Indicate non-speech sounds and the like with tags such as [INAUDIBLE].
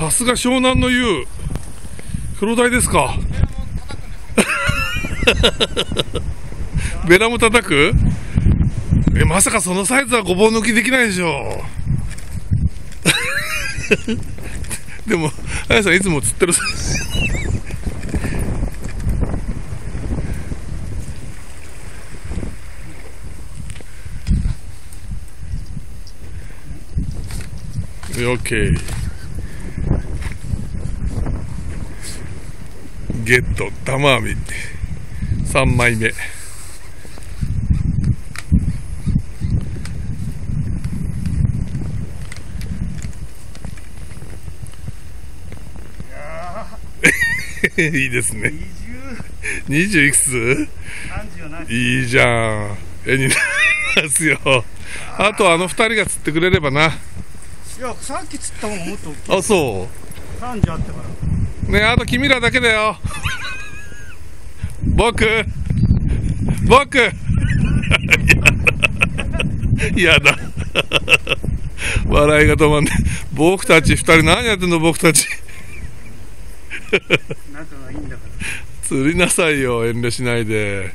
さすが湘南の湯。黒鯛ですか。[LAUGHS] ベラも叩く？え、まさかそのサイズはごぼう抜きできないでしょ。[LAUGHS] でも、あやさんいつも釣ってる。[LAUGHS] オゲット、玉網。3枚目。[LAUGHS] いいですね。20いくつ？いいじゃん。絵になりますよ。あとあの二人が釣ってくれればな。いやさっき釣った方がもっと大きいあ、そう。30あったからねあと君らだけだよ。僕僕 [LAUGHS] やだ。笑いが止まんねえ僕たち二人何やってんの僕たち。仲がいいんだから釣りなさいよ、遠慮しないで。